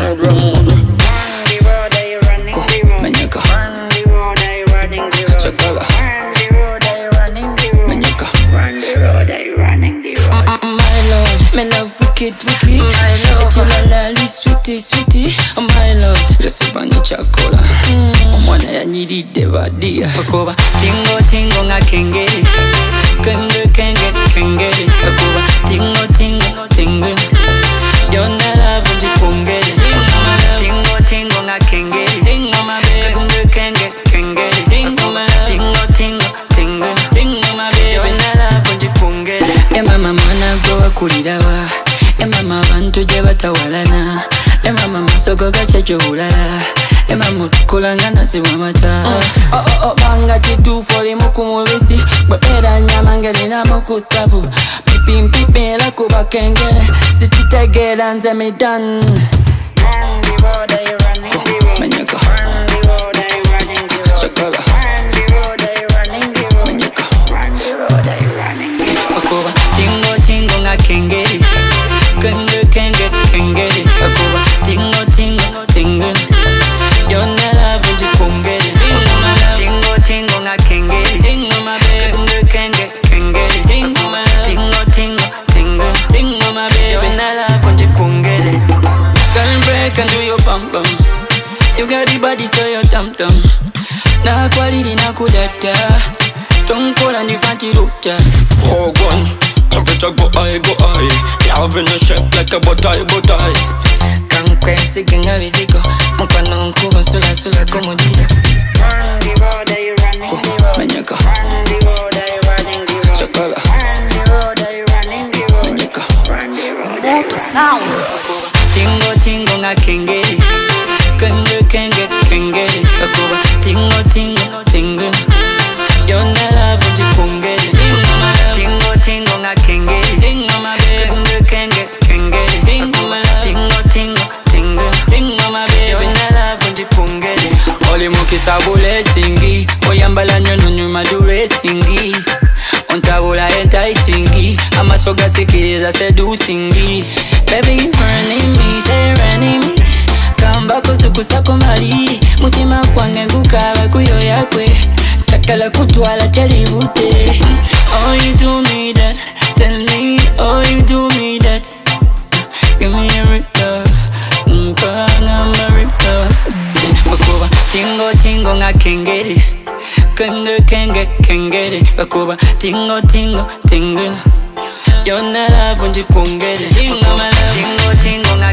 round round Run the road, are you running the road? menyeka Run the road, are you running the road? chakala Run the road, are you running the road? menyeka Run the road, are ah, you running the road? my lord me love wicked wicked My love. ekilalali sweetie sweetie ah, my lord jesibanyi kyakola mm. omwana yanyiridde badiya akuba tingo tingo nga kengere kenge kenge kengere tingo nga kengere tingo mabebe kenge kenge kengere tingo tingo tingo tingo tingo mabebe byonna laavu ngikwongere emama mwana gwe wakulirawa emama abantu gye batawalana emama masogo gakye gyobulala emama otukulanga nasibwa amata mm. oh, oh, oh, banga kituufu olimu ku mubisi bwe era nyama ngerinamu ku tabu pipimpipi era kuba kengere sikitegeera nze midan tingo nga kengere kenge kenge kengere akuba tingo tingo tingo yonna laavu ngikwongere tingo tingo nga kengere tingo mabebe kenge kengere tingo tingo tingo tingo tingo mabebe yonna laavu ngikwongere Girl break and do your pam pam You got the body so you tam tam Na kwaliri na kudata Tonkola nifachiruta Oh, one. Temperature go high, go high. Love in a shape like a butterfly, butterfly. kankwesiga nga bizigo mukwano nkuba nsulasula kumudira Run the road, are you running the road? menyeka Run the road, are you running the road? chakala Run the road, are you running the road? menyeka Run the road, are you tingo tingo nga kengere kenge kenge kengere akuba oli mukisa bulesingi oyambala nnyo nonyuma dulesingi ontabula entaisingi amaso gasikiriza sedusingi Baby, running me, say running me. Kamba kusukusako mali mutima kwange gukaba kuyo yakwe. Takala kutwala telibute oh you do me that tell me oh you do tingo tingo nga kengere kenge kenge kengere bakuba tingo tingo yonna laavu ngikwongere tingo tingo nga